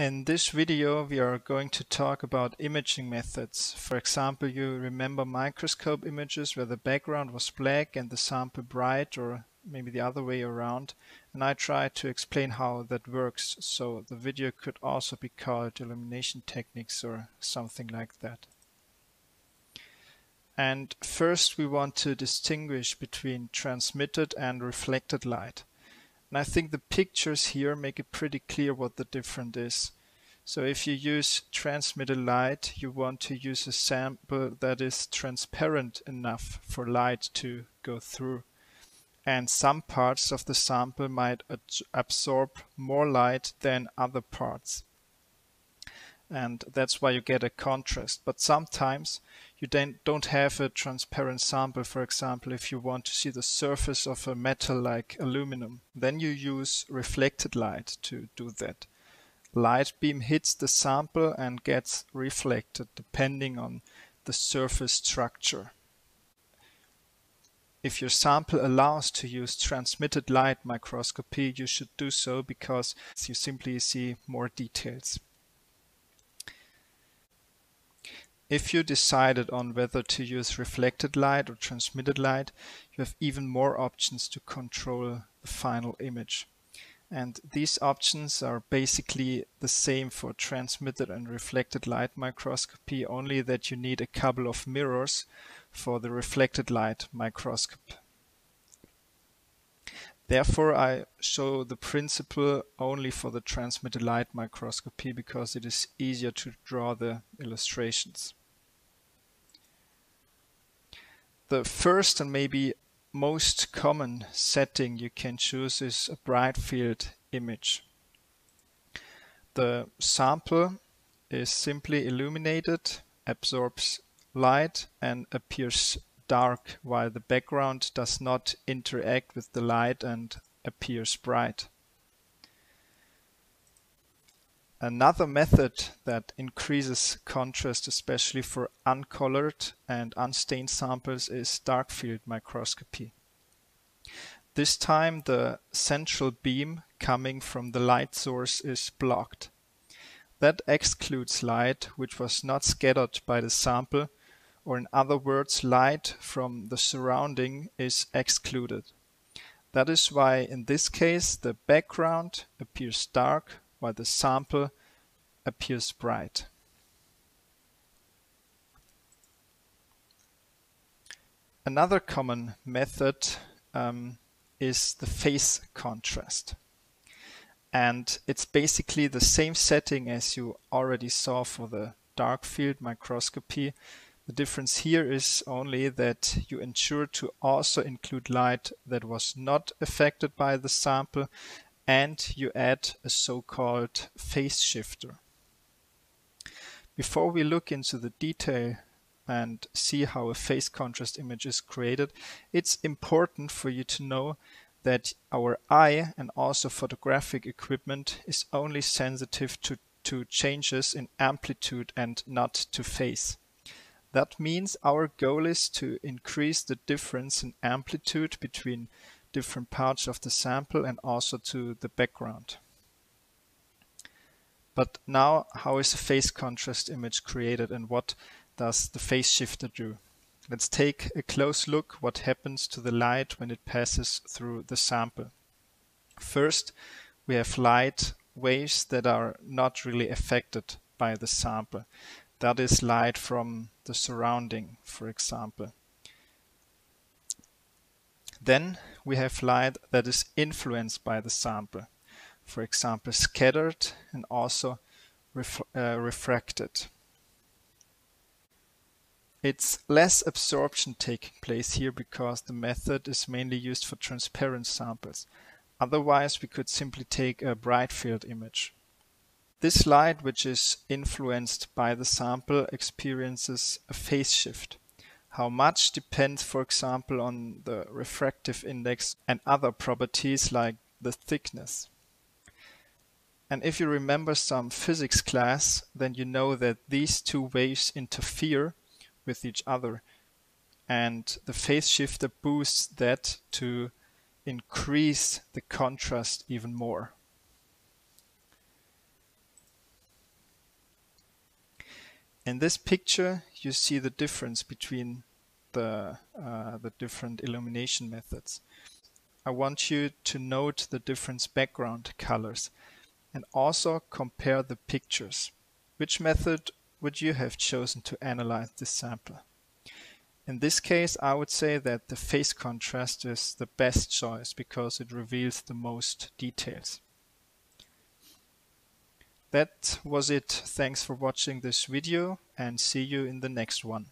In this video, we are going to talk about imaging methods. For example, you remember microscope images where the background was black and the sample bright or maybe the other way around. And I tried to explain how that works. So the video could also be called illumination techniques or something like that. And first we want to distinguish between transmitted and reflected light. And I think the pictures here make it pretty clear what the difference is. So if you use transmitted light, you want to use a sample that is transparent enough for light to go through. And some parts of the sample might absorb more light than other parts. And that's why you get a contrast. But sometimes you don't have a transparent sample, for example, if you want to see the surface of a metal like aluminum, then you use reflected light to do that. Light beam hits the sample and gets reflected depending on the surface structure. If your sample allows to use transmitted light microscopy, you should do so because you simply see more details. If you decided on whether to use reflected light or transmitted light, you have even more options to control the final image. And these options are basically the same for transmitted and reflected light microscopy, only that you need a couple of mirrors for the reflected light microscope. Therefore, I show the principle only for the transmitted light microscopy because it is easier to draw the illustrations. The first and maybe most common setting you can choose is a bright field image. The sample is simply illuminated, absorbs light and appears dark while the background does not interact with the light and appears bright. Another method that increases contrast, especially for uncolored and unstained samples, is dark field microscopy. This time the central beam coming from the light source is blocked. That excludes light which was not scattered by the sample, or in other words, light from the surrounding is excluded. That is why in this case the background appears dark while the sample appears bright. Another common method um, is the phase contrast. And it's basically the same setting as you already saw for the dark field microscopy. The difference here is only that you ensure to also include light that was not affected by the sample and you add a so-called phase shifter. Before we look into the detail and see how a phase contrast image is created, it's important for you to know that our eye and also photographic equipment is only sensitive to, to changes in amplitude and not to phase. That means our goal is to increase the difference in amplitude between different parts of the sample and also to the background. But now how is a phase contrast image created and what does the phase shifter do? Let's take a close look what happens to the light when it passes through the sample. First, we have light waves that are not really affected by the sample. That is light from the surrounding, for example. Then we have light that is influenced by the sample, for example scattered and also ref uh, refracted. It's less absorption taking place here because the method is mainly used for transparent samples. Otherwise we could simply take a bright field image. This light which is influenced by the sample experiences a phase shift. How much depends, for example, on the refractive index and other properties like the thickness. And if you remember some physics class, then you know that these two waves interfere with each other. And the phase shifter boosts that to increase the contrast even more. In this picture, you see the difference between the, uh, the different illumination methods. I want you to note the different background colors and also compare the pictures. Which method would you have chosen to analyze this sample? In this case, I would say that the phase contrast is the best choice because it reveals the most details. That was it. Thanks for watching this video and see you in the next one.